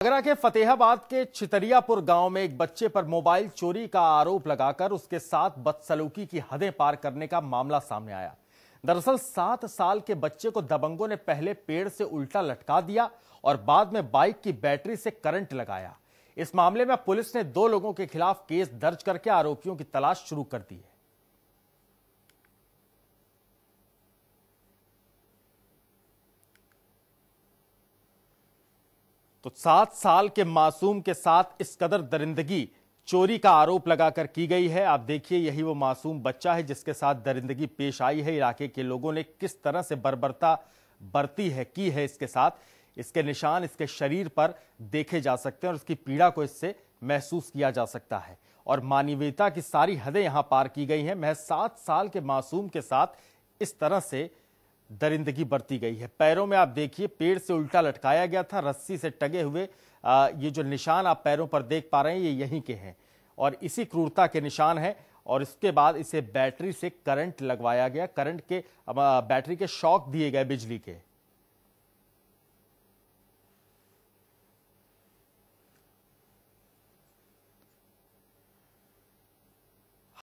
आगरा के फतेहाबाद के छितरियापुर गाँव में एक बच्चे पर मोबाइल चोरी का आरोप लगाकर उसके साथ बदसलूकी की हदें पार करने का मामला सामने आया। दरअसल सात साल के बच्चे को दबंगों ने पहले पेड़ से उल्टा लटका दिया और बाद में बाइक की बैटरी से करंट लगाया। इस मामले में पुलिस ने दो लोगों के खिलाफ केस दर्ज करके आरोपियों की तलाश शुरू कर दी है। तो सात साल के मासूम के साथ इस कदर दरिंदगी चोरी का आरोप लगाकर की गई है। आप देखिए, यही वो मासूम बच्चा है जिसके साथ दरिंदगी पेश आई है। इलाके के लोगों ने किस तरह से बर्बरता बरती है, की है इसके साथ? इसके निशान, इसके शरीर पर देखे जा सकते हैं और उसकी पीड़ा को इससे महसूस किया जा सकता है। और मानवीयता की सारी हदें यहाँ पार की गई हैं। महज सात साल के मासूम के साथ इस तरह से दरिंदगी बरती गई है। पैरों में आप देखिए पेड़ से उल्टा लटकाया गया था रस्सी से टगे हुए आ, ये जो निशान आप पैरों पर देख पा रहे हैं ये यहीं के हैं। और इसी क्रूरता के निशान है और इसके बाद इसे बैटरी से करंट लगवाया गया। करंट के बैटरी के शॉक दिए गए बिजली के।